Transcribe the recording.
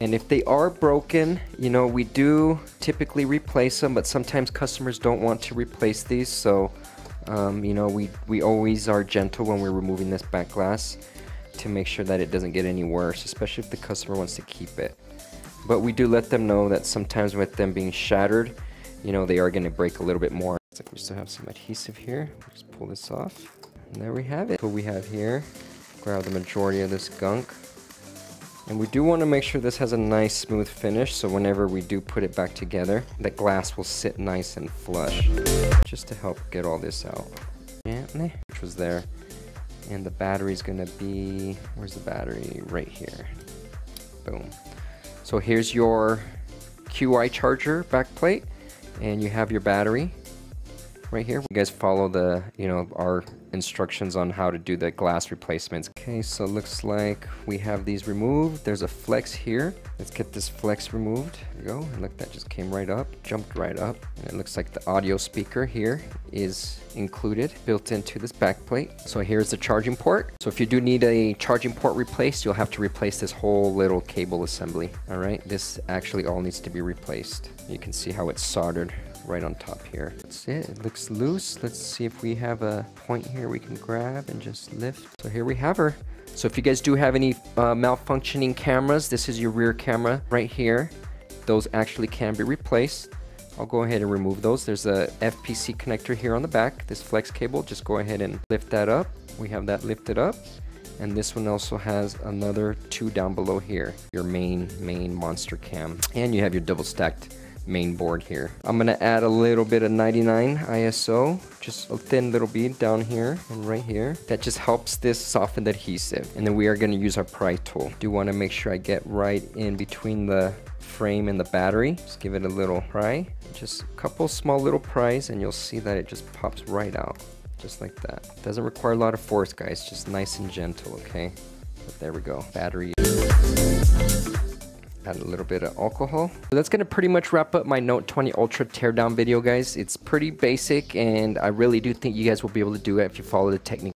And if they are broken, you know, we do typically replace them, but sometimes customers don't want to replace these. So, um, you know, we, we always are gentle when we're removing this back glass to make sure that it doesn't get any worse, especially if the customer wants to keep it. But we do let them know that sometimes with them being shattered, you know, they are going to break a little bit more. Looks like we still have some adhesive here. Just pull this off. And there we have it. What we have here, grab the majority of this gunk. And we do want to make sure this has a nice smooth finish so whenever we do put it back together, the glass will sit nice and flush. Just to help get all this out. Which was there. And the battery's gonna be, where's the battery? Right here. Boom. So here's your QI charger backplate and you have your battery right here. You guys follow the, you know, our instructions on how to do the glass replacements. Okay, so looks like we have these removed. There's a flex here. Let's get this flex removed. There you go. And look, that just came right up, jumped right up. And it looks like the audio speaker here is included, built into this backplate. So here's the charging port. So if you do need a charging port replaced, you'll have to replace this whole little cable assembly. All right, this actually all needs to be replaced. You can see how it's soldered right on top here. That's it. It looks loose. Let's see if we have a point here we can grab and just lift. So here we have her. So if you guys do have any uh, malfunctioning cameras, this is your rear camera right here. Those actually can be replaced. I'll go ahead and remove those. There's a FPC connector here on the back. This flex cable, just go ahead and lift that up. We have that lifted up. And this one also has another two down below here. Your main, main monster cam. And you have your double stacked main board here. I'm gonna add a little bit of 99 ISO, just a thin little bead down here and right here. That just helps this soften the adhesive. And then we are gonna use our pry tool. Do wanna make sure I get right in between the frame and the battery. Just give it a little pry. Just a couple small little pries and you'll see that it just pops right out. Just like that. Doesn't require a lot of force guys, just nice and gentle, okay? But there we go. Battery add a little bit of alcohol. So that's gonna pretty much wrap up my Note 20 Ultra teardown video, guys. It's pretty basic, and I really do think you guys will be able to do it if you follow the technique